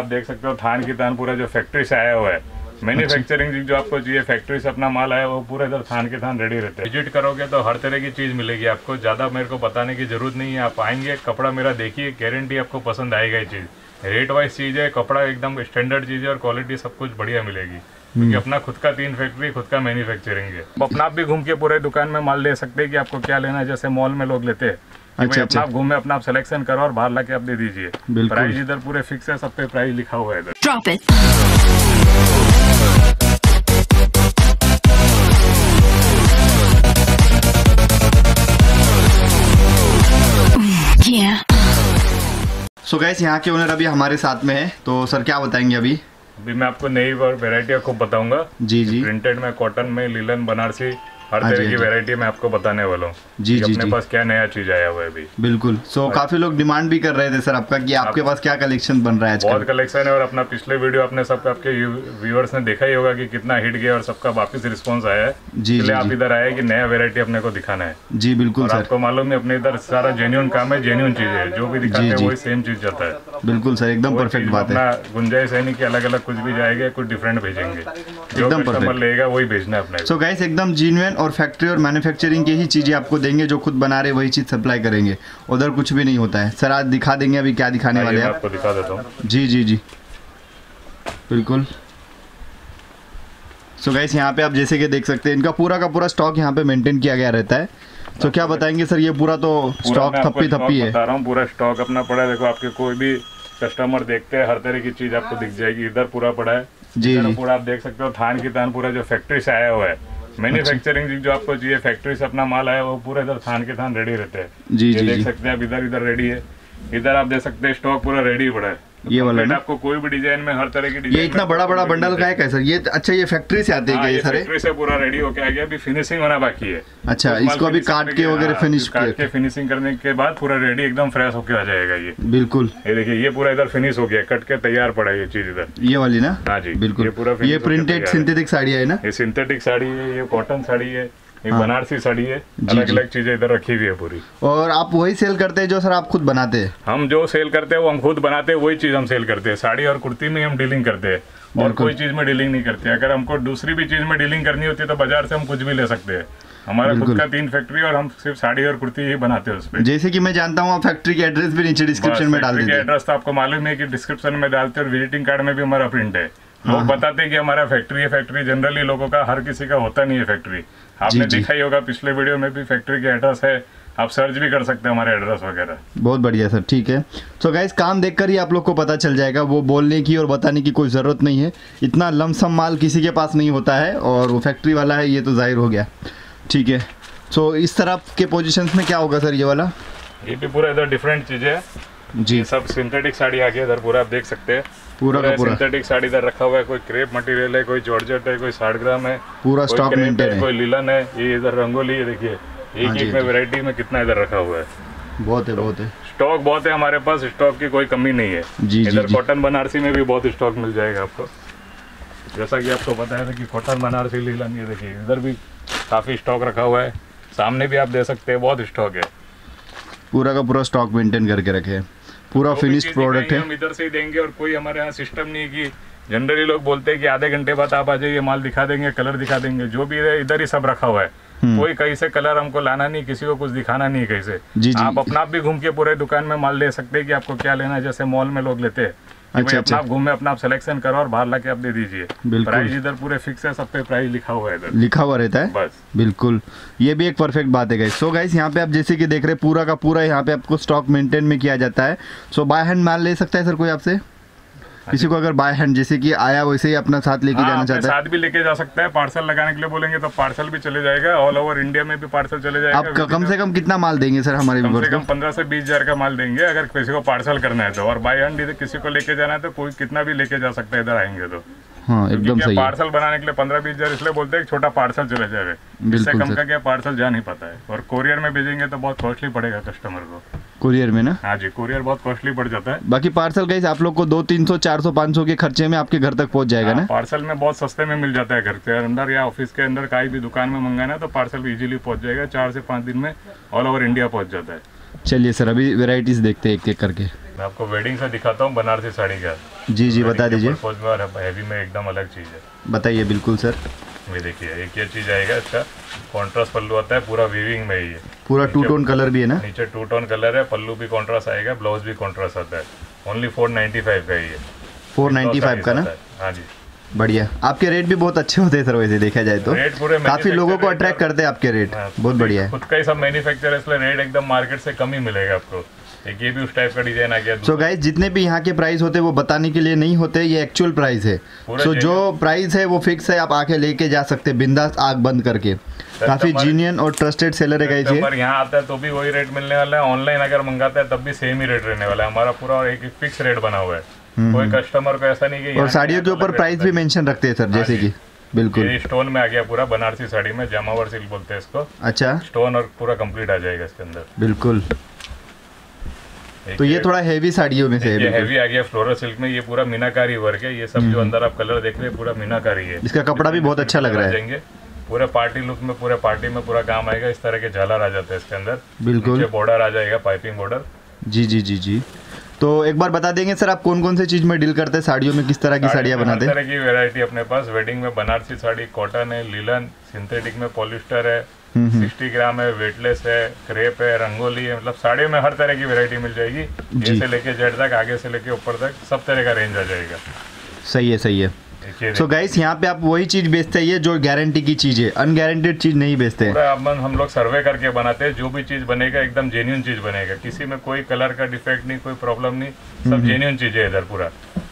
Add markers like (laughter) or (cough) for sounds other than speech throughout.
आप देख सकते हो थान की तान पूरा जो फैक्ट्री से आया हुआ है। मैन्युफैक्चरिंग जो आपको चाहिए फैक्ट्री से अपना माल आया वो पूरा इधर थान के थान रेडी रहते हैं। विज़िट करोगे तो हर तरह की चीज़ मिलेगी आपको। ज़्यादा मेरे को बताने की ज़रूरत नहीं है आप आएँगे कपड़ा मेरा देखिए गारंटी आपको पसंद आएगा ये चीज़। रेट वाइज चीज़ है कपड़ा एकदम स्टैंडर्ड चीज़ है और क्वालिटी सब कुछ बढ़िया मिलेगी। क्योंकि अपना खुद का तीन फैक्ट्री खुद का मैन्युफैक्चरिंग है। अपना आप भी घूम के पूरे दुकान में माल ले सकते हैं कि आपको क्या लेना है जैसे मॉल में लोग लेते हैं। अच्छा, अपना आप घूमे अपना आप सिलेक्शन करो और बाहर लाके आप दे दीजिए प्राइस इधर पूरे फिक्स है सब पे प्राइस लिखा हुआ है इधर. सो गैस यहाँ के ओनर अभी हमारे साथ में है तो सर क्या बताएँगे अभी? अभी मैं आपको नई वेराइटियाँ खूब बताऊँगा। जी जी। प्रिंटेड में कॉटन में लीलन बनारसी। हर हाँ तरह की हाँ जी। वेराइटी मैं आपको बताने वाला हूँ। जी, जी, अपने जी। पास क्या नया चीज़ आया हुआ है अभी। बिल्कुल। सो काफ़ी लोग डिमांड भी कर रहे थे सर आपका कि आपके पास क्या कलेक्शन बन रहा है बहुत कलेक्शन है और अपना पिछले वीडियो आपने सब आपके व्यूअर्स ने देखा ही होगा कि कितना हिट गया और सबका वापस रिस्पॉन्स आया है। जी, इसलिए आप इधर आए कि नया वेरायटी अपने को दिखाना है। जी बिल्कुल सर। आपको मालूम है अपने इधर सारा जेन्यून काम है जेन्यून चीज़ है। जो भी दिखाते हैं वही सेम चीज़ जाता है। बिल्कुल सर एकदम परफेक्ट बात है। गुंजाइश है नहीं कि अलग अलग कुछ भी जाएगा कुछ डिफरेंट भेजेंगे। जो कस्टमर लेगा वही भेजना है अपने सो गाइस एकदम जीन्युइन और फैक्ट्री और मैन्युफैक्चरिंग की ही चीज़ें आपको देंगे जो खुद बना रहे वही चीज़ सप्लाई करेंगे। उधर कुछ भी नहीं होता है। सर आज दिखा देंगे अभी क्या दिखाने वाले हैं। आपको दिखा देता हूँ। जी जी जी। बिल्कुल। सो गाइस यहाँ पे आप जैसे कि देख सकते हैं इनका पूरा का पूरा स्टॉक यहाँ पे मेंटेन किया गया रहता है। तो क्या बताएँगे सर ये पूरा तो स्टॉक थप्पी थप्पी है। बता रहा हूँ पूरा स्टॉक अपना पड़ा है। देखो आपके कोई भी कस्टमर देखते हैं हर तरह की चीज़ आपको दिख जाएगी। इधर पूरा पड़ा है। जी, पूरा आप देख सकते हो थान की तान पूरा जो फैक्ट्री से आया हुआ है। मैन्युफैक्चरिंग जो आपको चाहिए फैक्ट्री से अपना माल आया वो पूरा इधर थान के थान रेडी रहते हैं। जी, जी, देख सकते हैं आप इधर इधर रेडी है। इधर आप देख सकते हैं स्टॉक पूरा रेडी पड़ा है। ये वाला ना? आपको कोई भी डिज़ाइन में हर तरह की ये इतना बड़ा बड़ा बंडल का है। क्या सर ये अच्छा ये फैक्ट्री से आते हैं हाँ, ये सारे? फैक्ट्री से पूरा रेडी होके आ गया अभी फिनिशिंग होना बाकी है। अच्छा इसको अभी काट के वगैरह हाँ, फिनिश काट के फिनिशिंग करने के बाद पूरा रेडी एकदम फ्रेश होके आ जाएगा ये। बिल्कुल। ये देखिए ये पूरा इधर फिनिश हो गया कट के तैयार पड़ा है ये चीज़ इधर। ये वाली ना? हाँ जी, बिल्कुल। ये पूरा ये प्रिंटेड सिंथेटिक साड़ी है ना? ये सिंथेटिक साड़ी है ये कॉटन साड़ी है। ये हाँ। बनारसी साड़ी है जी, अलग। अलग चीज़ें इधर रखी हुई है पूरी। और आप वही सेल करते हैं जो सर आप खुद बनाते हैं? हम जो सेल करते हैं वो हम खुद बनाते हैं वही चीज़ हम सेल करते हैं। साड़ी और कुर्ती में हम डीलिंग करते हैं। और कोई चीज़ में डीलिंग नहीं करते। अगर हमको दूसरी भी चीज़ में डीलिंग करनी होती है तो बाज़ार से हम कुछ भी ले सकते हैं। हमारा खुद का तीन फैक्ट्री और हम सिर्फ़ साड़ी और कुर्ती ही बनाते हैं उस पे। जैसे कि मैं जानता हूँ फैक्ट्री की एड्रेस भी नीचे डिस्क्रिप्शन में डाल देते हैं। एड्रेस तो आपको मालूम है कि डिस्क्रिप्शन में डालते हैं और विजिटिंग कार्ड में भी हमारा प्रिंट है। लोग बताते हैं कि हमारा फैक्ट्री है फैक्ट्री जनरली लोगों का हर किसी का होता नहीं है फैक्ट्री आपने देखा ही होगा पिछले वीडियो में भी फैक्ट्री के एड्रेस है। आप सर्च भी कर सकते हैं हमारे एड्रेस वगैरह। बहुत बढ़िया सर ठीक है। सो गाइस काम देखकर ही आप लोग को पता चल जाएगा वो बोलने की और बताने की कोई ज़रूरत नहीं है। इतना लमसम माल किसी के पास नहीं होता है और वो फैक्ट्री वाला है ये तो ज़ाहिर हो गया। ठीक है। सो so, इस तरह के पोजीशंस में क्या होगा सर ये वाला? ये भी पूरा इधर डिफरेंट चीज़ें है। जी। सब सिंथेटिक साड़ी आ गई इधर पूरा आप देख सकते हैं। पूरा का पूरा सिंथेटिक साड़ी इधर रखा हुआ है कोई क्रेप मटेरियल है कोई जॉर्जेट है कोई साठ ग्राम है पूरा स्टॉक मेंटेन है कोई लिलन है ये इधर रंगोली है देखिए हाँ एक एक हाँ में जी। वैरायटी में कितना इधर रखा हुआ है। बहुत है बहुत है। स्टॉक बहुत है हमारे पास स्टॉक की कोई कमी नहीं है। जी, इधर कॉटन बनारसी में भी बहुत स्टॉक मिल जाएगा आपको। जैसा कि आपको बताया था कि कॉटन बनारसी लीलन ये देखिए इधर भी काफ़ी स्टॉक रखा हुआ है। सामने भी आप दे सकते हैं बहुत स्टॉक है। पूरा का पूरा स्टॉक मेंटेन करके रखे हैं। पूरा फिनिश्ड प्रोडक्ट है हम इधर से ही देंगे और कोई हमारे यहाँ सिस्टम नहीं है कि जनरली लोग बोलते हैं कि आधे घंटे बाद आप आ जाइए माल दिखा देंगे कलर दिखा देंगे जो भी है इधर ही सब रखा हुआ है हम्म। कोई कहीं से कलर हमको लाना नहीं किसी को कुछ दिखाना नहीं कहीं से जी, जी। आप अपना आप भी घूम के पूरे दुकान में माल ले सकते हैं कि आपको क्या लेना है जैसे मॉल में लोग लेते हैं अच्छा, अच्छा। अपना आप घूमे अपना आप सिलेक्शन करो और बाहर लाके आप दे दीजिए। प्राइस इधर पूरे फिक्स है सब पे प्राइस लिखा हुआ है इधर। लिखा हुआ रहता है? बस। बिल्कुल। ये भी एक परफेक्ट बात है गाइस सो गाइस यहाँ पे आप जैसे कि देख रहे हैं पूरा का पूरा यहाँ पे आपको स्टॉक मेंटेन में किया जाता है। सो बाय हैंड माल ले सकता है सर कोई आपसे? किसी को अगर बाय हैंड जैसे कि आया वैसे ही अपना साथ लेके हाँ, जाना चाहता है। साथ भी लेके जा सकता है पार्सल लगाने के लिए बोलेंगे तो पार्सल भी चले जाएगा ऑल ओवर इंडिया में भी पार्सल चले जाएगा आप कम से कम कितना माल देंगे सर हमारे कम से कम पंद्रह से बीस हज़ार का माल देंगे अगर किसी को पार्सल करना है तो। और बाय हैंड किसी को लेके जाना है तो कोई कितना भी लेके जा सकता है इधर आएँगे तो। हाँ एकदम सही है। पार्सल बनाने के लिए पंद्रह बीस हज़ार इसलिए बोलते हैं छोटा पार्सल चले जाए इससे कम का क्या पार्सल जा नहीं पाता है। और कोरियर में भेजेंगे तो बहुत कॉस्टली पड़ेगा कस्टमर को। कुरियर में ना? हाँ जी कुरियर बहुत कॉस्टली पड़ जाता है। बाकी पार्सल गाइस आप लोग को दो तीन सौ चार सौ पाँच सौ के खर्चे में आपके घर तक पहुँच जाएगा ना? पार्सल में बहुत सस्ते में मिल जाता है घर के अंदर या ऑफ़िस के अंदर कहीं भी दुकान में मंगाना है तो पार्सल इजीली पहुँच जाएगा। चार से पाँच दिन में ऑल ओवर इंडिया पहुँच जाता है। चलिए सर अभी वेराइटीज देखते हैं एक एक करके। मैं आपको वेडिंग से दिखाता हूँ बनारसी साड़ी का। जी जी बता दीजिए। में और हैवी में एकदम अलग चीज़ है। बताइए बिल्कुल सर। ये देखिए एक ये चीज़ आएगा इसका कॉन्ट्रास्ट पल्लू आता है पूरा वीविंग में ही है। पूरा टू टोन कलर भी है ना? नीचे टू टोन कलर है पल्लू भी कॉन्ट्रास्ट आएगा ब्लाउज भी कॉन्ट्रास्ट आता है। ओनली फोर नाइन्टी फाइव का ही है। फोर नाइन्टी फाइव का ना? हाँ जी। बढ़िया। आपके रेट भी बहुत अच्छे होते हैं सर वैसे देखा जाए तो। रेट पूरे काफ़ी लोगों को अट्रैक्ट करते हैं आपके रेट हाँ, बहुत बढ़िया है। खुद का ही सब मैन्युफैक्चर है इसलिए रेट एकदम मार्केट से कम ही मिलेगा आपको। एक ये भी उस टाइप का डिज़ाइन आ गया सो so गाइस जितने भी यहाँ के प्राइस होते हैं वो बताने के लिए नहीं होते ये एक्चुअल प्राइस है। सो जो प्राइस है वो फिक्स है आप आके लेके जा सकते हैं बिंदास आग बंद करके। काफ़ी जीनियन और ट्रस्टेड सेलर है गाइस ये। यहाँ आता है तो भी वही रेट मिलने वाला है। ऑनलाइन अगर मंगाता है तब भी सेम ही रेट रहने वाला है। हमारा पूरा एक फिक्स रेट बना हुआ है। कोई कस्टमर को ऐसा नहीं कि और साड़ियों के ऊपर प्राइस भी मेंशन रखते हैं सर जैसे कि बिल्कुल। ये स्टोन में आ गया पूरा बनारसी साड़ी में जमावर सिल्क बोलते हैं इसको। अच्छा। स्टोन और पूरा कंप्लीट आ जाएगा इसके अंदर। बिल्कुल। तो ये थोड़ा हैवी साड़ियों में से है ये बिल्कुल। आ गया फ्लोरल सिल्क में ये पूरा मीनाकारी वर्क है ये सब जो अंदर आप कलर देख रहे हैं पूरा मीनाकारी है। इसका कपड़ा भी बहुत अच्छा लग रहा है। पूरे पार्टी लुक में पूरे पार्टी में पूरा काम आएगा इस तरह के झालर आ जाते हैं इसके अंदर। बिल्कुल। बॉर्डर आ जाएगा पाइपिंग बॉर्डर जी जी जी जी। तो एक बार बता देंगे सर आप कौन कौन से चीज़ में डील करते हैं? साड़ियों में किस तरह की साड़ियाँ बनाते हैं? तरह की वेरायटी अपने पास। वेडिंग में बनारसी साड़ी कॉटन है लीलन सिंथेटिक में पॉलिस्टर है हम्म, सिक्सटी ग्राम है वेटलेस है क्रेप है रंगोली है मतलब साड़ी में हर तरह की वेरायटी मिल जाएगी। जैसे से लेके जेड तक आगे से लेके ऊपर तक सब तरह का रेंज आ जाएगा। सही है सही है। सो गाइस यहाँ पे आप वही चीज़ बेचते हैं जो गारंटी की चीज़ है। अनगारंटेड चीज़ नहीं बेचते हैं। हम लोग सर्वे करके बनाते हैं जो भी चीज़ बनेगा एकदम जेन्यून चीज़ बनेगा। किसी में कोई कलर का डिफेक्ट नहीं कोई प्रॉब्लम नहीं सब जेन्यून चीज़ है इधर पूरा।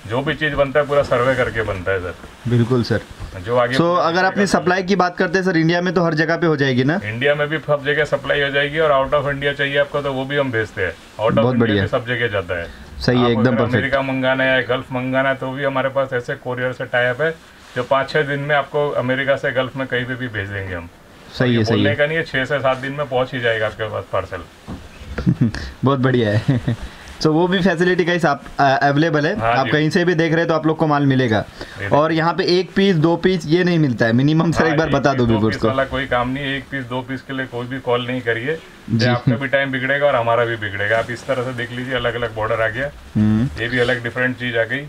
जो भी चीज़ बनता है पूरा सर्वे करके बनता है सर बिल्कुल सर जो आगे सो अगर अपनी सप्लाई की बात करते हैं सर इंडिया में तो हर जगह पे हो जाएगी ना? इंडिया में भी सब जगह सप्लाई हो जाएगी और आउट ऑफ़ इंडिया चाहिए आपको तो वो भी हम भेजते हैं। आउट ऑफ़ इंडिया सब जगह जाता है। सही है एकदम परफेक्ट अमेरिका मंगाना है गल्फ मंगाना है तो भी हमारे पास ऐसे कोरियर से टाइप है जो पाँच छह दिन में आपको अमेरिका से गल्फ में कहीं पे भी भेज देंगे हम। सही ये है सही है। का नहीं है छह से सात दिन में पहुँच ही जाएगा आपके पास पार्सल (laughs) बहुत बढ़िया है। सो वो भी फैसिलिटी गाइस आप अवेलेबल है। हाँ आप कहीं से भी देख रहे हैं तो आप लोग को माल मिलेगा। और यहाँ पे एक पीस दो पीस ये नहीं मिलता है। मिनिमम सर हाँ, एक बार बता दो पीस, व्यूवर्स को। वाला कोई काम नहीं एक पीस दो पीस के लिए कोई भी कॉल नहीं करिए। आपका भी टाइम बिगड़ेगा और हमारा भी बिगड़ेगा। आप इस तरह से देख लीजिए अलग अलग बॉर्डर आ गया। हम्म। ये भी अलग डिफरेंट चीज़ आ गई।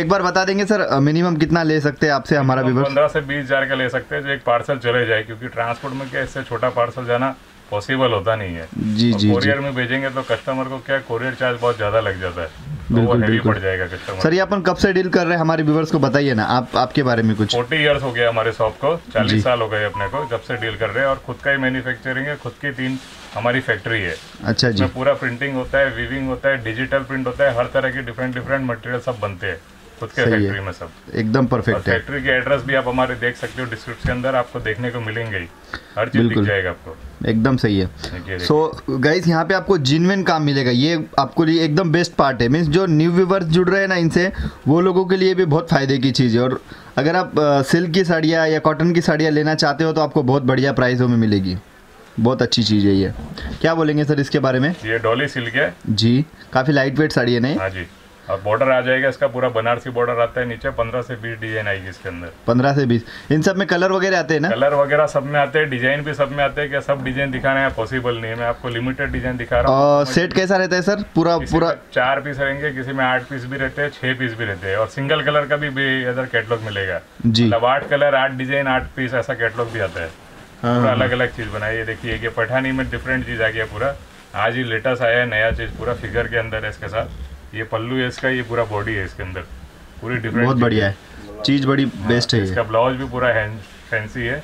एक बार बता देंगे सर मिनिमम कितना ले सकते हैं आपसे हमारा व्यूवर्स पंद्रह से बीस हज़ार का ले सकते हैं जो एक पार्सल चले जाए क्योंकि ट्रांसपोर्ट में क्या इससे छोटा पार्सल जाना पॉसिबल होता नहीं है। जी जी कोरियर में भेजेंगे तो कस्टमर को क्या कोरियर चार्ज बहुत ज़्यादा लग जाता है। तो वो बिल्कुल, हैवी बिल्कुल। पड़ जाएगा कस्टमर सर ये अपन कब से डील कर रहे हैं? हमारे व्यूवर्स को बताइए ना। आप आपके बारे में कुछ। फोर्टी इयर्स हो गया हमारे शॉप को चालीस साल हो गए अपने को जब से डील कर रहे हैं। और खुद का ही मैन्युफैक्चरिंग है खुद की तीन हमारी फैक्ट्री है। अच्छा जी। पूरा प्रिंटिंग होता है वीविंग होता है डिजिटल प्रिंट होता है हर तरह के डिफरेंट डिफरेंट मटेरियल सब बनते हैं। खुद के फैक्ट्री में सब। एकदम परफेक्ट है। फैक्ट्री के एड्रेस भी आप हमारे देख सकते हो डिस्क्रिप्शन के अंदर आपको देखने को मिलेंगे ही। हर चीज़ दिख जाएगा आपको। एकदम सही है। सो गाइस यहाँ पे आपको जिनविन काम मिलेगा। ये आपको लिए एकदम बेस्ट पार्ट है। मीन्स जो न्यू व्यूवर्स जुड़ रहे हैं ना इनसे वो लोगों के लिए भी बहुत फ़ायदे की चीज़ है। और अगर आप सिल्क की साड़ियाँ या कॉटन की साड़ियाँ लेना चाहते हो तो आपको बहुत बढ़िया प्राइसों में मिलेगी। बहुत अच्छी चीज़ है ये। क्या बोलेंगे सर इसके बारे में? ये डॉली सिल्क है। जी। काफ़ी लाइट वेट साड़ी है नहीं हाँ जी। और बॉर्डर आ जाएगा इसका पूरा बनारसी बॉर्डर आता है नीचे पंद्रह से बीस डिज़ाइन आएगी इसके अंदर। पंद्रह से बीस। इन सब में कलर वगैरह आते हैं ना? कलर वगैरह सब में आते हैं डिज़ाइन भी सब में आते हैं क्या सब डिज़ाइन दिखाना है? पॉसिबल नहीं है। मैं आपको लिमिटेड डिज़ाइन दिखा रहा हूँ। सेट कैसा रहता है सर पूरा पूरा चार पीस रहेंगे किसी में आठ पीस भी रहते हैं छह पीस भी रहते हैं। और सिंगल कलर का भी, अदर कैटलॉग मिलेगा। जी। मतलब आठ कलर आठ डिज़ाइन आठ पीस ऐसा कैटलॉग भी आता है। हाँ, पूरा अलग अलग चीज़ बनाई है। देखिए ये पठानी में डिफरेंट चीज़ आ गया पूरा। आज ही लेटेस्ट आया है नया चीज़ पूरा फिगर के अंदर है इसके साथ। ये पल्लू है इसका ये पूरा बॉडी है इसके अंदर। पूरी डिफरेंट बहुत बढ़िया है। चीज़ बड़ी बेस्ट है इसका ब्लाउज भी पूरा फैंसी है।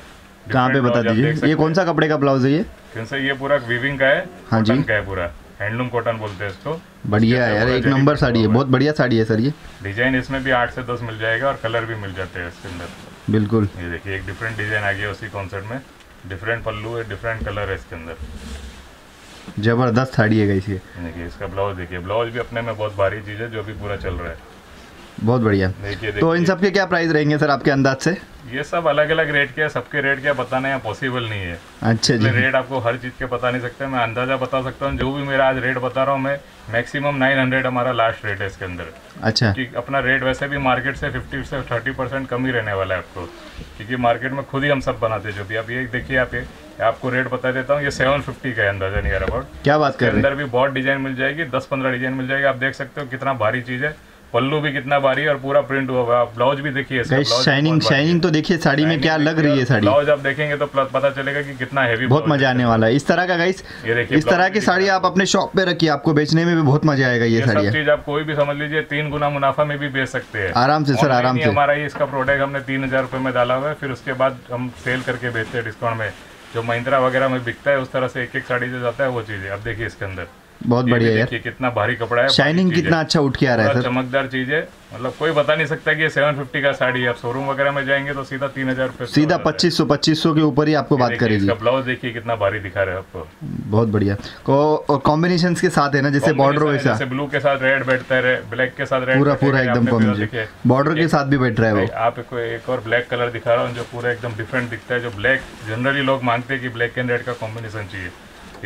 कहाँ पे बता दीजिए? ये कौन सा कपड़े का ब्लाउज है ये? क्योंकि ये पूरा वीविंग का है हाँ जी। का है पूरा। हैंडलूम कॉटन बोलते हैं इसको। बढ़िया है यार एक नंबर साड़ी है। बहुत बढ़िया साड़ी है सर ये। डिज़ाइन इसमें भी आठ से दस मिल जाएगा और कलर भी मिल जाते हैं इसके अंदर। बिल्कुल। ये देखिए एक डिफरेंट डिज़ाइन आ गया उसी कॉन्सेप्ट में। डिफरेंट पल्लू है डिफरेंट कलर है इसके अंदर। ज़बरदस्त साड़ी है गई ये। देखिए इसका ब्लाउज देखिए ब्लाउज भी अपने में बहुत भारी चीज़ है जो भी पूरा चल रहा है। बहुत बढ़िया। देखिए तो इन सब के क्या प्राइस रहेंगे सर आपके अंदाज से? ये सब अलग अलग रेट के सबके रेट क्या बताना यहाँ पॉसिबल नहीं है। अच्छा जी। रेट आपको हर चीज़ के बता नहीं सकते मैं अंदाज़ा बता सकता हूँ जो भी मेरा आज रेट बता रहा हूँ मैं मैक्सिमम 900 हमारा लास्ट रेट है इसके अंदर। अच्छा। कि अपना रेट वैसे भी मार्केट से 50 से 30 परसेंट कम ही रहने वाला है आपको। क्योंकि मार्केट में खुद ही हम सब बनाते जो भी। आप ये देखिए आप ये आपको रेट बता देता हूँ ये 750 का है अंदाज़ा नियर अबाउट क्या बात कर अंदर भी बहुत डिज़ाइन मिल जाएगी 10-15 डिज़ाइन मिल जाएगी आप देख सकते हो कितना भारी चीज़ है। पल्लू भी कितना भारी है और पूरा प्रिंट हुआ हुआ है। ब्लाउज भी देखिए शाइनिंग। शाइनिंग तो देखिए साड़ी में क्या लग रही है साड़ी? ब्लाउज आप देखेंगे तो प्लस पता चलेगा कि कितना हैवी बहुत मज़ा आने वाला है। इस तरह का गाइस इस तरह की साड़ी आप अपने शॉप पे रखिए आपको बेचने में भी बहुत मज़ा आएगा ये सब चीज़ आप कोई भी समझ लीजिए तीन गुना मुनाफा में भी बेच सकते हैं। आराम से सर, आराम से। हमारा ये इसका प्रोडक्ट हमने तीन हज़ार रुपये में डाला हुआ है फिर उसके बाद हम सेल करके बेचते हैं डिस्काउंट में। जो महिंद्रा वगैरह में बिकता है उस तरह से एक एक साड़ी जो जाता है वो चीज़ है। अब देखिए इसके अंदर। बहुत बढ़िया यार। कितना भारी कपड़ा है शाइनिंग कितना अच्छा उठ के आ रहा है चमकदार चीज़ है। मतलब कोई बता नहीं सकता कि ये 750 का साड़ी है। आप शोरूम वगैरह में जाएँगे तो सीधा तीन हज़ार सीधा पच्चीस सौ पच्चीस सौ के ऊपर ही आपको बात करेगी। इसका ब्लाउज देखिए कितना भारी दिखा रहे हैं आपको। बहुत बढ़िया। और कॉम्बिनेशन के साथ है ना जैसे बॉर्डर वैसा ब्लू के साथ रेड बैठता है ब्लैक के साथ रेड पूरा पूरा एकदम कॉम्बिनेशन बॉर्डर के साथ भी बैठ रहा है वो। आप एक और ब्लैक कलर दिखा रहा हूँ जो पूरा एकदम डिफरेंट दिखता है जो ब्लैक जनरली लोग मांगते हैं कि ब्लैक एंड रेड का कॉम्बिनेशन चाहिए।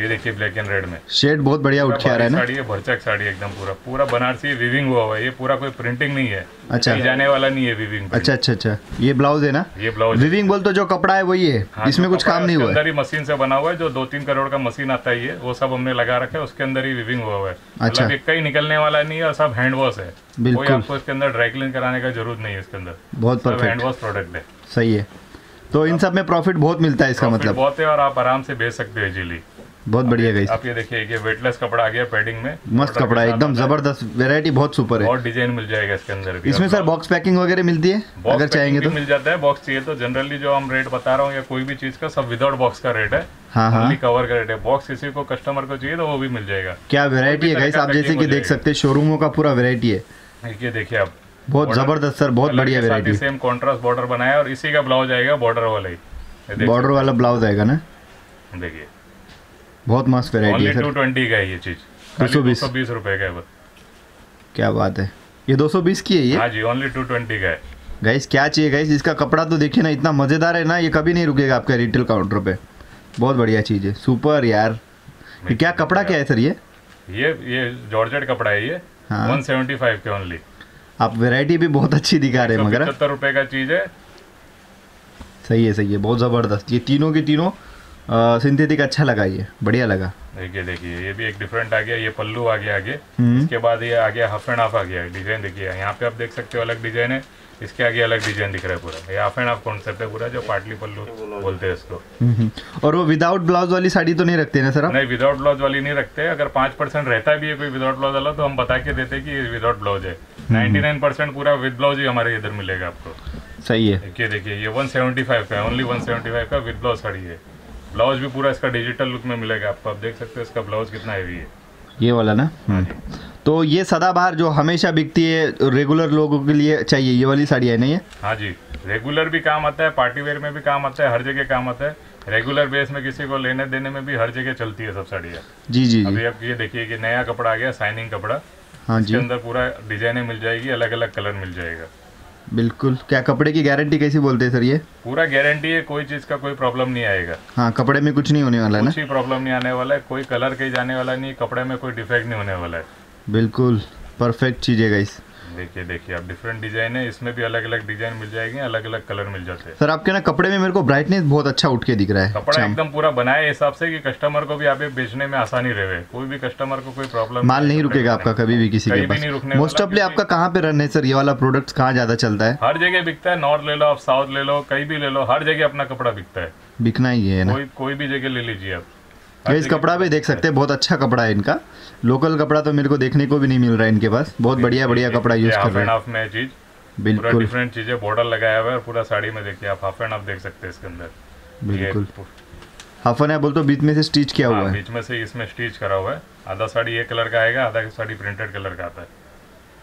ये देखिए ब्लैक एंड रेड में। शेड बहुत बढ़िया उठ के आ रहा है ना? साड़ी है भरचक साड़ी एकदम पूरा। पूरा बनारसी विविंग हुआ हुआ है। ये पूरा कोई प्रिंटिंग नहीं है। अच्छा। जाने वाला नहीं है विविंग अच्छा अच्छा अच्छा। ये ब्लाउज है ना? ये ब्लाउज विविंग बोल तो जो कपड़ा है वही है। हाँ, इसमें कुछ काम नहीं हुआ है। अंदर ही मशीन से बना हुआ है जो दो तीन करोड़ का मशीन आता है ये वो सब हमने लगा रखा है उसके अंदर ही विविंग हुआ हुआ है। अच्छा। मतलब कहीं निकलने वाला नहीं है और सब हैंड वॉश है। कोई बिल्कुल। आपको इसके अंदर ड्राई क्लीन कराने का ज़रूरत नहीं है इसके अंदर। बहुत हैंड वॉश प्रोडक्ट है। सही है। तो इन सब में प्रॉफिट बहुत मिलता है इसका मतलब। बहुत है और आप आराम से बेच सकते हो इजीली बहुत बढ़िया गई आप ये देखिए ये वेटलेस कपड़ा आ गया पैडिंग में। मस्त कपड़ा है एकदम ज़बरदस्त वेरायटी बहुत सुपर है। और डिज़ाइन मिल जाएगा इसके अंदर भी। इसमें सर बॉक्स पैकिंग वगैरह मिलती है? अगर चाहेंगे तो। मिल जाता है। बॉक्स चाहिए तो जनरली जो हम रेट बता रहा हूँ या कोई भी चीज़ का सब विदाउट बॉक्स का रेट है। हाँ हाँ। कवर का रेट है। बॉक्स किसी को कस्टमर को चाहिए तो वो भी मिल जाएगा। क्या वेरायटी है गाइस आप जैसे कि देख सकते हैं शोरूमों का पूरा वेरायटी है। ये देखिए आप। बहुत ज़बरदस्त सर बहुत बढ़िया वेरायटी सेम कॉन्ट्रास्ट बॉर्डर बनाया और इसी का ब्लाउज आएगा बॉर्डर वाला ही। बॉर्डर वाला ब्लाउज आएगा ना? देखिए। बहुत मस्त वेरायटी है सर ट्वेंटी का है ये चीज़। 220 सौ बीस। रुपए का है बस क्या बात है। ये 220 की है ये? हाँ जी ओनली टू ट्वेंटी का है। गाइस क्या चाहिए? गाइस इसका कपड़ा तो देखिए ना इतना मज़ेदार है ना ये कभी नहीं रुकेगा आपका रिटेल काउंटर पे। बहुत बढ़िया चीज़ है। सुपर यार। ये क्या कपड़ा क्या है सर ये? ये ये जॉर्जेट कपड़ा है ये। हाँ। वन सेवेंटी फाइव के ओनली आप वैरायटी भी बहुत अच्छी दिखा रहे हैं मगर? पचहत्तर रुपए का चीज़ है। सही है सही है। बहुत ज़बरदस्त। ये तीनों के तीनों सिंथेटिक अच्छा लगा ये बढ़िया लगा। देखिए देखिए ये भी एक डिफरेंट आ गया ये पल्लू आ गया आगे। हम्म। इसके बाद ये आ गया हाफ़ एंड हाफ़ आ गया डिज़ाइन देखिए यहाँ पे आप देख सकते हो अलग डिज़ाइन है इसके आगे अलग डिज़ाइन दिख रहा है पूरा। ये हाफ़ एंड हाफ़ कॉन्सेप्ट है पूरा जो पाटली पल्लू बोलते हैं इसको। हम्म, हम्म। और वो विदाउट ब्लाउज वाली साड़ी तो नहीं रखते ना सर नहीं विदाउट ब्लाउज वाली नहीं रखते। अगर पाँच परसेंट रहता भी है कोई विदाउट ब्लाउज वाला तो हम बता के देते कि ये विदाउट ब्लाउज है। नाइन्टी नाइन परसेंट पूरा विद ब्लाउज ही हमारे इधर मिलेगा आपको। सही है। देखिए देखिए ये 175 का है ओनली 175 का विद ब्लाउज साड़ी है। ब्लाउज भी पूरा इसका डिजिटल लुक में मिलेगा आपको आप देख सकते हो इसका ब्लाउज कितना हैवी है। ये वाला ना? हाँ तो ये सदाबहार जो हमेशा बिकती है रेगुलर लोगों के लिए चाहिए ये वाली साड़ी है नहीं है हाँ जी रेगुलर भी काम आता है पार्टी वेयर में भी काम आता है हर जगह काम आता है। रेगुलर बेस में किसी को लेने देने में भी हर जगह चलती है सब साड़ियाँ। जी जी अभी आप ये देखिए कि नया कपड़ा आ गया साइनिंग कपड़ा। हाँ जी। अंदर पूरा डिजाइने मिल जाएगी अलग अलग कलर मिल जाएगा। बिल्कुल। क्या कपड़े की गारंटी कैसी बोलते हैं सर ये? पूरा गारंटी है कोई चीज़ का कोई प्रॉब्लम नहीं आएगा। हाँ कपड़े में कुछ नहीं होने वाला है ना? कुछ ही प्रॉब्लम नहीं आने वाला है कोई कलर कहीं जाने वाला नहीं कपड़े में कोई डिफेक्ट नहीं होने वाला है। बिल्कुल परफेक्ट चीज़ है गाइस देखिए देखिए आप डिफरेंट डिज़ाइन है। इसमें भी अलग अलग डिज़ाइन मिल जाएँगे अलग अलग कलर मिल जाते हैं। सर आपके ना कपड़े में मेरे को ब्राइटनेस बहुत अच्छा उठ के दिख रहा है। कपड़ा अच्छा, एकदम पूरा बनाए हिसाब से कि कस्टमर को भी आप बेचने में आसानी रहे। कोई भी कस्टमर को कोई प्रॉब्लम माल नहीं रुकेगा आपका कभी भी किसी के भी नहीं पास मोस्ट ऑफली आपका कहाँ पे रन है सर? ये वाला प्रोडक्ट कहाँ ज़्यादा चलता है? हर जगह बिकता है। नॉर्थ ले लो आप साउथ ले लो कहीं भी ले लो हर जगह अपना कपड़ा बिकता है। बिकना ही है ना। कोई कोई भी जगह ले लीजिए आप। इस कपड़ा भी देख सकते हैं? बहुत अच्छा कपड़ा है इनका। लोकल कपड़ा तो मेरे को देखने को भी नहीं मिल रहा है इनके पास। बहुत बढ़िया बढ़िया कपड़ा यूज़ कर रहे हैं। हाफ़ में चीज़। बिल्कुल। डिफरेंट चीज़ें बॉर्डर लगाया हुआ है और पूरा साड़ी में देखिए आप हाफ़ एंड हाफ़ देख सकते हैं इसके अंदर। ये बिल्कुल। हाफन है बोल तो बीच में से स्टिच किया हाँ, हुआ है बीच में से इसमें स्टिच करा हुआ है। आधा साड़ी एक कलर का आएगा आधा साड़ी प्रिंटेड कलर का आता है।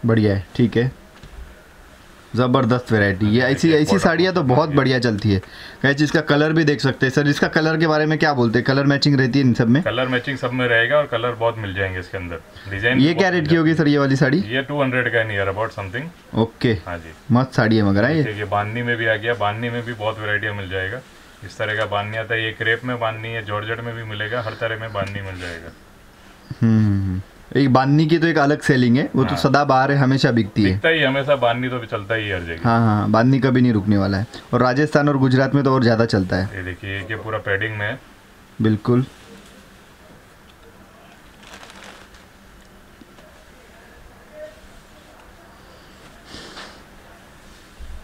बढ़िया है ठीक है। ज़बरदस्त वैरायटी ये ऐसी ऐसी साड़ियाँ तो बहुत बढ़िया। चलती है। कहीं इसका कलर भी देख सकते हैं। सर इसका कलर के बारे में क्या बोलते हैं? कलर मैचिंग रहती है इन सब में? कलर मैचिंग सब में रहेगा और कलर बहुत मिल जाएँगे इसके अंदर। डिज़ाइन ये क्या रेट की होगी सर ये वाली साड़ी? ये टू हंड्रेड का नियर अबाउट समथिंग ओके। हाँ जी। मस्त साड़ी है मगर हाँ ये? देखिए बाननी में भी आ गया। बाननी में भी बहुत वैरायटियाँ मिल जाएगा। इस तरह का बाननी आता है। ये क्रेप में बाननी है जॉर्जेट में भी मिलेगा। हर तरह में बाननी मिल जाएगा। हम्म। एक बाननी की तो एक अलग सेलिंग है वो हाँ। तो हाँ। सदा बाहर है हमेशा बिकती है। ही हमेशा बाननी तो चलता ही हर जगह। हाँ हाँ बाननी कभी नहीं रुकने वाला है। और राजस्थान और गुजरात में तो और ज़्यादा चलता है। ये देखिए ये पूरा पैडिंग में है। बिल्कुल।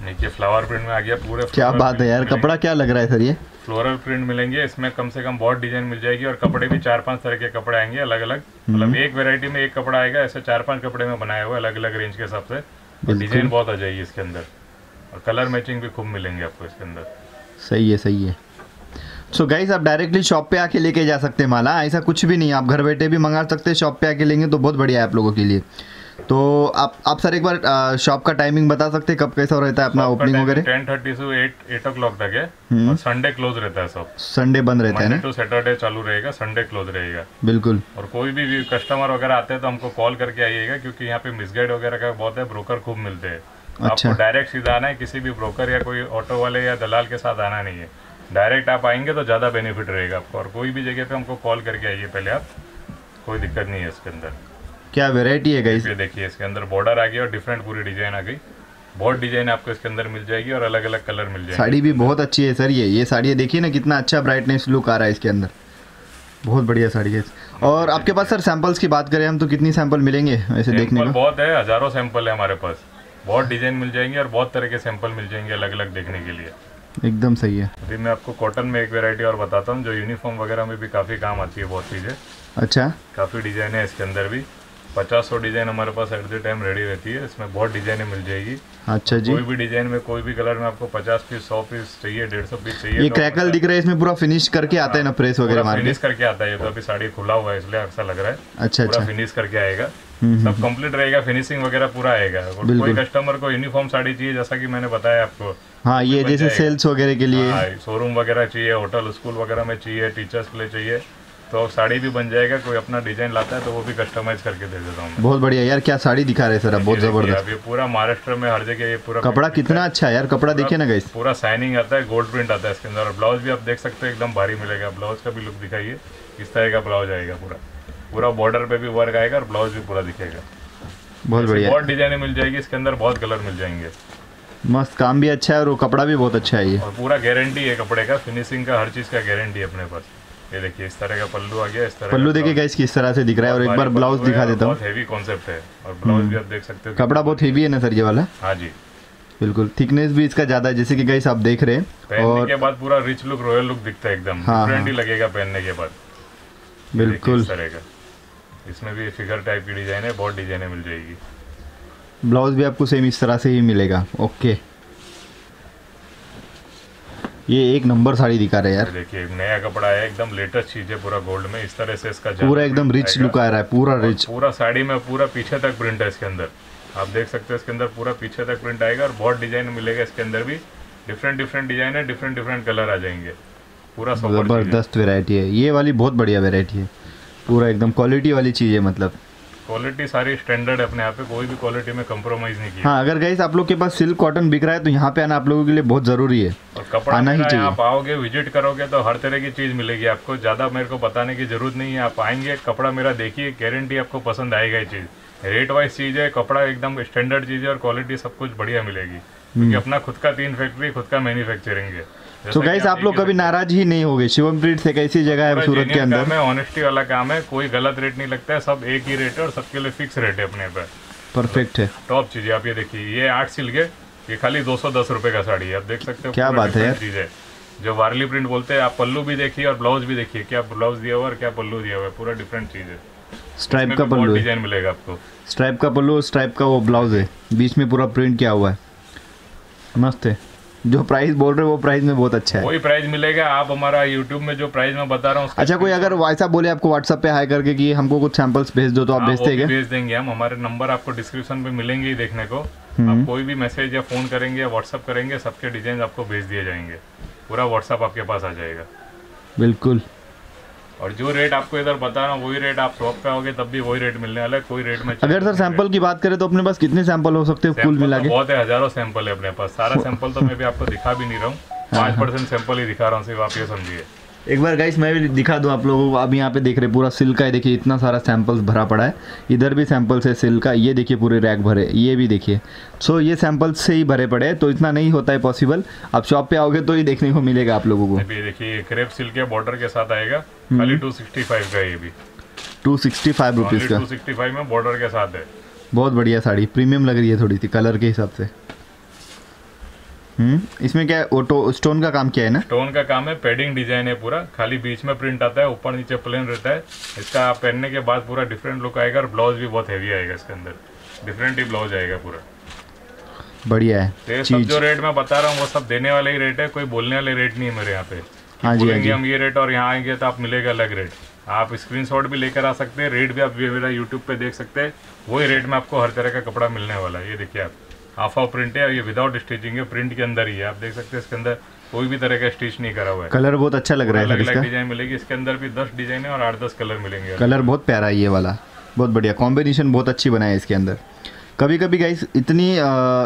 देखिए फ्लावर प्रिंट में आ गया पूरे क्या बात है यार कपड़ा क्या लग रहा है सर ये? फ्लोरल प्रिंट मिलेंगे इसमें कम से कम बहुत डिज़ाइन मिल जाएगी और कपड़े भी चार पाँच तरह के कपड़े आएँगे अलग अलग मतलब एक वैरायटी में एक कपड़ा आएगा ऐसे चार पाँच कपड़े में बनाया हुआ अलग अलग रेंज के हिसाब से। और डिज़ाइन बहुत आ जाएगी इसके अंदर। और कलर मैचिंग भी खूब मिलेंगे आपको इसके अंदर। सही है सही है। सो गाइस आप डायरेक्टली शॉप पे आके लेके जा सकते हैं माला। ऐसा कुछ भी नहीं आप घर बैठे भी मंगा सकते हैं शॉप पे आके लेंगे तो बहुत बढ़िया है आप लोगों के लिए। तो आप आप सर एक बार शॉप का टाइमिंग बता सकते हैं कब कैसा रहता है अपना ओपनिंग वगैरह? टेन थर्टी से एट एट ओ क्लॉक तक है। हम्म। और संडे क्लोज रहता है सब संडे बंद रहता है ना? टू सैटरडे चालू रहेगा संडे क्लोज रहेगा। बिल्कुल। और कोई भी कस्टमर वगैरह आते हैं तो हमको कॉल करके आइएगा क्योंकि यहाँ पे मिसगाइड वगैरह का बहुत है ब्रोकर खूब मिलते हैं। अच्छा। आपको डायरेक्ट सीधा आना है किसी भी ब्रोकर या कोई ऑटो वाले या दलाल के साथ आना नहीं है। डायरेक्ट आप आएँगे तो ज़्यादा बेनिफिट रहेगा आपको। और कोई भी जगह पे हमको कॉल करके आइए पहले आप। कोई दिक्कत नहीं है इसके अंदर। क्या वेराइटी है गाइस देखिए इसके अंदर बॉर्डर आ गई और डिफरेंट पूरी डिज़ाइन आ गई। बहुत डिज़ाइन आपको इसके अंदर मिल जाएगी और अलग अलग कलर मिल जाएँगे। साड़ी भी बहुत अच्छी है सर ये। ये साड़ी देखिए ना कितना अच्छा ब्राइटनेस लुक आ रहा है इसके अंदर। बहुत बढ़िया साड़ी है। और आपके पास सर सैंपल्स की बात करें हम तो कितनी सैंपल मिलेंगे ऐसे देखने को बहुत है हज़ारों सैंपल है हमारे पास। बहुत डिज़ाइन मिल जाएँगे और बहुत तरह के सैंपल मिल जाएँगे अलग अलग देखने के लिए। एकदम सही है। अभी मैं आपको कॉटन में एक वेरायटी और बताता हूँ जो यूनिफॉर्म वगैरह में भी काफ़ी काम आती है बहुत चीज़ें। अच्छा। काफ़ी डिज़ाइन है इसके अंदर भी। पचास सौ डिज़ाइन हमारे पास एट द टाइम रेडी रहती है। इसमें बहुत डिजाइनें मिल जाएगी। अच्छा जी। कोई भी डिज़ाइन में कोई भी कलर में आपको पचास पीस सौ पीस चाहिए डेढ़ सौ पीस चाहिए ये क्रैकल दिख रहा है इसमें पूरा फिनिश करके आता है ना प्रेस वगैरह मार फिनिश करके आता है। ये तो अभी साड़ी खुला हुआ है इसलिए ऐसा लग रहा है। अच्छा पूरा अच्छा। फिनिश करके आएगा। हम्म, सब कंप्लीट रहेगा फिनिशिंग वगैरह पूरा आएगा। कोई कस्टमर को यूनिफॉर्म साड़ी चाहिए जैसा कि मैंने बताया आपको हाँ ये जैसे सेल्स वगैरह के लिए। हाँ, शोरूम वगैरह चाहिए होटल स्कूल वगैरह में चाहिए टीचर्स के लिए चाहिए। तो साड़ी भी बन जाएगा कोई अपना डिज़ाइन लाता है तो वो भी कस्टमाइज करके दे देता हूँ बहुत बढ़िया यार क्या साड़ी दिखा रहे सर आप? बहुत ज़बरदस्त। पूरा महाराष्ट्र में हर जगह ये पूरा कपड़ा कितना अच्छा है यार कपड़ा देखिए ना गाइस पूरा साइनिंग आता है गोल्ड प्रिंट आता है इसके अंदर। और ब्लाउज भी आप देख सकते हो एकदम भारी मिलेगा। ब्लाउज का भी लुक दिखाइए इस तरह का ब्लाउज आएगा पूरा। पूरा बॉर्डर पे भी वर्क आएगा और ब्लाउज भी पूरा दिखेगा। बहुत बढ़िया। बहुत डिजाइने मिल जाएगी इसके अंदर बहुत कलर मिल जाएँगे। मस्त काम भी अच्छा है और वो कपड़ा भी बहुत अच्छा है ये। और पूरा गारंटी है कपड़े का फिनिशिंग का हर चीज़ का गारंटी है अपने पास। ये देखिए इस तरह का पल्लू आ गया इस तरह पल्लू देखिए गाइस किस तरह से दिख रहा है और एक बार ब्लाउज दिखा देता हूँ। बहुत हेवी कॉन्सेप्ट है और ब्लाउज भी आप देख सकते हो। कपड़ा बहुत हेवी है ना सर ये वाला? हाँ जी। बिल्कुल थिकनेस भी इसका ज़्यादा है जैसे कि गाइस आप देख रहे हैं और के बाद पूरा रिच लुक रॉयल लुक दिखता है एकदम। हाँ, डिफरेंट हाँ। ही लगेगा पहनने के बाद। बिल्कुल इस तरह का। इसमें भी फिगर टाइप की डिज़ाइन है बहुत डिजाइने मिल जाएगी। ब्लाउज भी आपको सेम इस तरह से ही मिलेगा। ओके ये एक नंबर साड़ी दिखा रहे हैं यार। देखिए नया कपड़ा है एकदम लेटेस्ट चीज़ है पूरा गोल्ड में। इस तरह से इसका पूरा एकदम रिच लुक आ रहा है पूरा रिच पूरा साड़ी में पूरा पीछे तक प्रिंट है इसके अंदर। आप देख सकते हो इसके अंदर पूरा पीछे तक प्रिंट आएगा और बहुत डिज़ाइन मिलेगा इसके अंदर भी। डिफरेंट डिफरेंट डिज़ाइन है डिफरेंट डिफरेंट कलर आ जाएँगे। पूरा ज़बरदस्त वेरायटी है। ये वाली बहुत बढ़िया वेरायटी है। पूरा एकदम क्वालिटी वाली चीज़ है मतलब। क्वालिटी सारी स्टैंडर्ड है अपने यहाँ पे कोई भी क्वालिटी में कम्प्रोमाइज नहीं किया। हाँ अगर गाइस आप लोग के पास सिल्क कॉटन बिक रहा है तो यहाँ पे आना आप लोगों के लिए बहुत ज़रूरी है। और कपड़ा आना ही चाहिए। आप आओगे विज़िट करोगे तो हर तरह की चीज़ मिलेगी आपको। ज़्यादा मेरे को बताने की ज़रूरत नहीं है आप आएँगे कपड़ा मेरा देखिए गारंटी आपको पसंद आएगा ये चीज़। रेट वाइज चीज़ है कपड़ा एकदम स्टैंडर्ड चीज़ है और क्वालिटी सब कुछ बढ़िया मिलेगी। क्योंकि अपना खुद का तीन फैक्ट्री खुद का मैन्युफैक्चरिंग है। हम्म। तो गाइस आप लोग कभी नाराज़ ही नहीं होगे। शिवम प्रिंट्स एक ऐसी जगह है सूरत के अंदर? में ऑनेस्टी वाला काम है कोई गलत रेट नहीं लगता है सब एक ही रेट है और सबके लिए फिक्स रेट है अपने पे। परफेक्ट है। टॉप चीज़ है आप ये देखिए ये आठ सिल्क है ये खाली दो सौ दस रुपए का साड़ी है आप देख सकते हो क्या बात है चीज़ है। जो वारली प्रिंट बोलते हैं आप पल्लू भी देखिए और ब्लाउज भी देखिए क्या ब्लाउज दिया हुआ है और क्या पल्लू दिया हुआ है पूरा डिफरेंट चीज़ है। स्ट्राइप का पल्लू डिज़ाइन मिलेगा आपको। स्ट्राइप का पल्लू स्ट्राइप का वो ब्लाउज है। बीच में पूरा प्रिंट किया हुआ है। मस्त है। जो प्राइस बोल रहे हो वो प्राइस में बहुत अच्छा है। वही प्राइस मिलेगा आप हमारा यूट्यूब में जो प्राइस में बता रहा हूँ अच्छा कोई अगर वैसा बोले आपको व्हाट्सएप पे हाई करके कि हमको कुछ सैंपल्स भेज दो तो आप भेज भेजते हैं भेज देंगे हम हमारे नंबर आपको डिस्क्रिप्शन में मिलेंगे ही देखने को। हम्म। आप कोई भी मैसेज या फ़ोन करेंगे या व्हाट्सअप करेंगे सबके डिज़ाइन आपको भेज दिए जाएँगे। पूरा व्हाट्सअप आपके पास आ जाएगा। बिल्कुल। और जो रेट आपको इधर बता रहा हूँ वही रेट आप शॉप पे आओगे तब भी वही रेट मिलने वाला है कोई रेट में अगर सर सैंपल की बात करें तो अपने पास कितने सैंपल हो सकते हैं? कुल सैंपल मिला तो के। बहुत है हज़ारों सैंपल है अपने पास। सारा सैंपल तो मैं भी आपको दिखा भी नहीं रहा हूँ। पाँच पाँच परसेंट सैंपल ही दिखा रहा हूँ सिर्फ़ आप ये समझिए। एक बार गाइस मैं भी दिखा दूँ आप लोगों को अब यहाँ पे देख रहे पूरा सिल्क का है देखिए इतना सारा सैंपल्स भरा पड़ा है। इधर भी सैंपल्स है सिल्क का ये देखिए पूरे रैक भरे ये भी देखिए। सो ये सैंपल्स से ही भरे पड़े हैं तो इतना नहीं होता है पॉसिबल आप शॉप पे आओगे तो ही देखने को मिलेगा आप लोगों को। देखिए क्रेप सिल्क के बॉर्डर के साथ आएगा। खाली टू सिक्सटी फाइव का ये भी। टू सिक्सटी फाइव रुपीज़ का। टू में बॉर्डर के साथ है। बहुत बढ़िया साड़ी प्रीमियम लग रही है थोड़ी सी कलर के हिसाब से। हम्म इसमें क्या है? ऑटो स्टोन का काम किया है ना? स्टोन का काम है पेडिंग डिज़ाइन है पूरा। खाली बीच में प्रिंट आता है ऊपर नीचे प्लेन रहता है। इसका पहनने के बाद पूरा डिफरेंट लुक आएगा और ब्लाउज भी बहुत हैवी आएगा इसके अंदर। डिफरेंट ही ब्लाउज आएगा पूरा। बढ़िया है। तो ये सब जो रेट मैं बता रहा हूँ वो सब देने वाले ही रेट है कोई बोलने वाले रेट नहीं है मेरे यहाँ पे। हाँ जी हाँ जी। हम ये रेट और यहाँ आएँगे तो आप मिलेगा अलग रेट आप स्क्रीनशॉट भी लेकर आ सकते हैं रेट भी आप मेरा यूट्यूब पे देख सकते हैं। वही रेट में आपको हर तरह का कपड़ा मिलने वाला है ये देखिए आप। हाफ़ ऑफ़ प्रिंट है ये विदाउट स्टिचिंग है प्रिंट के अंदर ही है। आप देख सकते हैं इसके अंदर कोई भी तरह का स्टिच नहीं करा हुआ है। कलर बहुत अच्छा लग रहा है अलग अलग डिज़ाइन मिलेगी। इसके अंदर भी दस डिज़ाइन है और आठ दस कलर मिलेंगे। कलर बहुत प्यारा है ये वाला। बहुत बढ़िया। कॉम्बिनेशन बहुत अच्छी बनाया है इसके अंदर। कभी कभी गाइस इतनी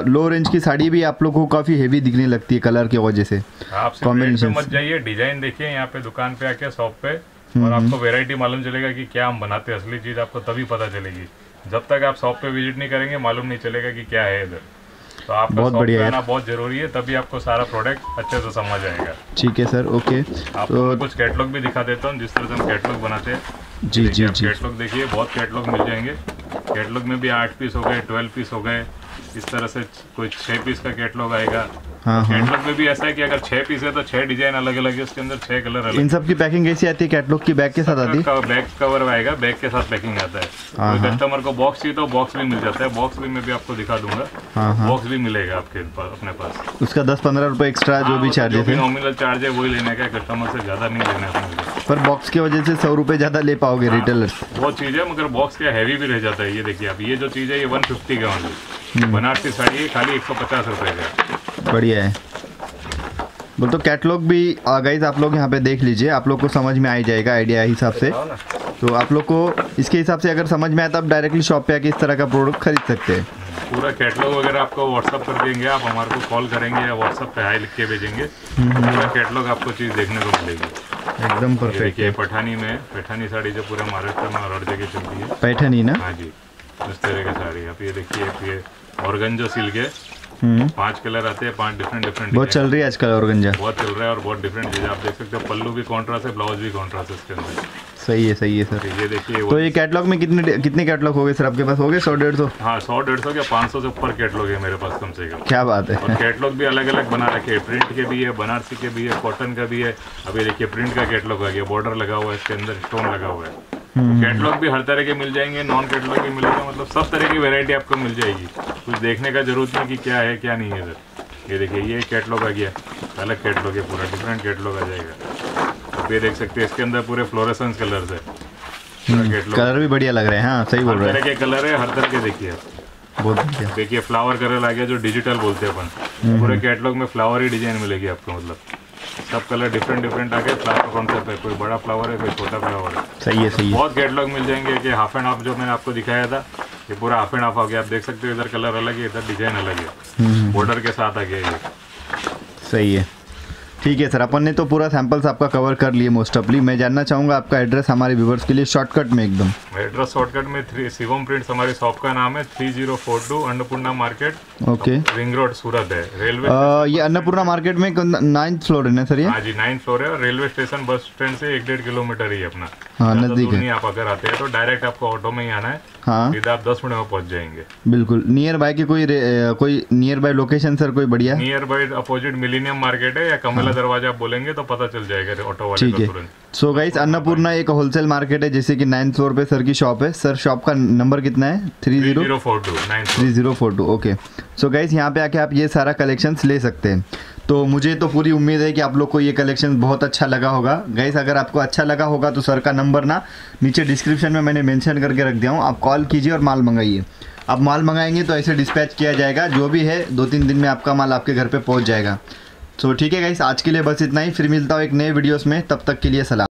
लो रेंज की साड़ी भी आप लोग को काफ़ी हेवी दिखने लगती है कलर की वजह से। आप रेट मत जाइए। डिज़ाइन देखिए यहाँ पे दुकान पे आके शॉप पे हम्म, और आपको वेरायटी मालूम चलेगा कि क्या हम बनाते हैं। असली चीज़ आपको तभी पता चलेगी। जब तक आप शॉप पे विज़िट नहीं करेंगे मालूम नहीं चलेगा कि क्या है इधर। तो आपका बहुत बढ़िया है बहुत ज़रूरी है तभी आपको सारा प्रोडक्ट अच्छे से समझ आएगा। ठीक है सर ओके। आपको तो कुछ कैटलॉग भी दिखा देता हूँ जिस तरह से हम कैटलॉग बनाते हैं। जी जी जी। कैटलॉग देखिए बहुत कैटलॉग मिल जाएँगे। कैटलॉग में भी आठ पीस हो गए ट्वेल्व पीस हो गए। इस तरह से कोई छः पीस का कैटलॉग आएगा। हाँ हाँ। कैटलॉग में भी ऐसा है कि अगर छह पीस है तो छह डिज़ाइन अलग अलग है उसके अंदर छह कलर अलग। इन सब की पैकिंग कैसी आती है? कैटलॉग की बैग के साथ आती है? का बैक कवर आएगा बैग के साथ पैकिंग आता है। हाँ, कोई हाँ। कस्टमर को बॉक्स चाहिए तो बॉक्स भी मिल जाता है। बॉक्स भी मैं भी आपको दिखा दूँगा। हाँ हाँ। बॉक्स भी मिलेगा आपके पास अपने पास। उसका दस पंद्रह रुपये एक्स्ट्रा जो हाँ, भी चार्जेस है। नॉमिनल चार्ज है वही लेने का कस्टमर से ज़्यादा नहीं लेना है पर बॉक्स की वजह से सौ रुपये ज़्यादा ले पाओगे हाँ। रिटेलर्स वो चीज़ है मगर बॉक्स क्या हैवी भी रह जाता है। ये देखिए आप ये जो चीज़ है ये 150 का हम्म। ओनली बनारसी साड़ी है खाली एक सौ पचास रुपए का। बढ़िया है। बोल तो कैटलॉग भी गाइज़ आप लोग यहाँ पे देख लीजिए। आप लोग को समझ में आ ही जाएगा आइडिया हिसाब से। तो आप लोग को इसके हिसाब से अगर समझ में आए तो आप डायरेक्टली शॉप पे आके इस तरह का प्रोडक्ट खरीद सकते हैं। पूरा कैटलॉग वगैरह आपको व्हाट्सअप कर देंगे आप हमारे को कॉल करेंगे या व्हाट्सअप पे हाई लिख के भेजेंगे। हम्म, पूरा कैटलॉग आपको चीज़ देखने को मिलेगी। एकदम परफेक्ट देखिए पठानी में पठानी साड़ी जो पूरे महाराष्ट्र में और हर जगह चलती है। पैठानी ना? हाँ जी उस तरह की साड़ी। आप ये देखिए आप ये ऑर्गन सिल्क है। पाँच कलर आते हैं पाँच डिफरेंट डिफरेंट बहुत चल रही है आजकल और गंजा। बहुत चल रहा है और बहुत डिफरेंट चीज़ आप देख सकते हो। पल्लू भी कॉन्ट्रास्ट है ब्लाउज भी कॉन्ट्रास्ट है इसके अंदर। सही है सही है सर। ये देखिए तो ये कैटलॉग में कितने कितने कैटलॉग हो गए सर आपके पास? हो गए सौ डेढ़ सौ? हाँ सौ डेढ़ सौ या पाँच सौ से ऊपर कैटलॉग है मेरे पास कम से कम। क्या बात और है कैटलॉग भी अलग अलग बना रखे हैं। प्रिंट के भी है बनारसी के भी है कॉटन का भी है। अभी देखिए प्रिंट का कैटलॉग आ गया बॉर्डर लगा हुआ है इसके अंदर स्टोन लगा हुआ है। कैटलॉग भी हर तरह के मिल जाएँगे नॉन कैटलॉग भी मिलेगा मतलब सब तरह की वैरायटी आपको मिल जाएगी। कुछ देखने का ज़रूरत नहीं कि क्या है क्या नहीं है इधर। ये देखिए ये कैटलॉग आ गया। अलग कैटलॉग है पूरा डिफरेंट कैटलॉग आ जाएगा। आप ये देख सकते हैं इसके अंदर पूरे फ्लोरेसेंस कलर्स है। कलर भी बढ़िया लग रहे हैं हाँ सही बोल हर रहे तरह के कलर है हर तरह के देखिए आप। बहुत बढ़िया। देखिए फ्लावर कलर आ गया जो डिजिटल बोलते हैं अपन। पूरे कैटलॉग में फ्लावर ही डिज़ाइन मिलेगी आपको मतलब। सब कलर डिफरेंट डिफरेंट आ गए फ्लावर कॉन्सेप्ट है। कोई बड़ा फ्लावर है कोई छोटा फ्लावर है। सही है सही है। बहुत कैटलॉग मिल जाएँगे कि हाफ़ एंड हाफ़ जो मैंने आपको दिखाया था ये पूरा हाफ़ एंड हाफ़ आ गया। आप देख सकते हो इधर कलर अलग है इधर डिज़ाइन अलग है। बॉर्डर के साथ आ गया ये। सही है। ठीक है सर। अपन ने तो पूरा सैंपल्स आपका कवर कर लिए मोस्ट ऑफली मैं जानना चाहूँगा आपका एड्रेस हमारे व्यूवर्स के लिए शॉर्टकट में एकदम। एड्रेस शॉर्टकट में थ्री शिवम प्रिंट्स हमारी शॉप का नाम है three zero four two Annapurna market okay ring road Surat है। रेलवे ये अन्नपूर्णा मार्केट में नाइन्थ फ्लोर है ना सर ये? हाँ जी नाइन्थ फ्लोर है और रेलवे स्टेशन बस स्टैंड से एक डेढ़ किलोमीटर ही अपना। हाँ, नज़दीक है। आप अगर आते हैं तो डायरेक्ट आपको ऑटो में ही आना है। हाँ। सीधा आप दस मिनट में पहुँच जाएँगे। बिल्कुल। नियर बाय की कोई कोई नियर बाय लोकेशन सर कोई बढ़िया? Nearby opposite millennium market है या कमला वाला दरवाज़ा आप बोलेंगे तो पता चल जाएगा ऑटो वाले ठीक है। सो गाइस अन्नपूर्णा एक होलसेल मार्केट है जैसे कि नाइन्थ फ्लोर पे सर की शॉप है। सर शॉप का नंबर कितना है? Three zero four two three zero four two okay so guys यहाँ पे आके आप ये सारा कलेक्शंस ले सकते हैं। तो मुझे तो पूरी उम्मीद है कि आप लोग को ये कलेक्शन बहुत अच्छा लगा होगा। गैस अगर आपको अच्छा लगा होगा तो सर का नंबर ना नीचे डिस्क्रिप्शन में मैंने मेंशन करके रख दिया हूँ। आप कॉल कीजिए और माल मंगाइए। आप माल मंगाएँगे तो ऐसे डिस्पैच किया जाएगा। जो भी है दो तीन दिन में आपका माल आपके घर पे पहुँच जाएगा। तो ठीक है गाइस आज के लिए बस इतना ही। फिर मिलता हूँ एक नए वीडियोस में। तब तक के लिए सलाम।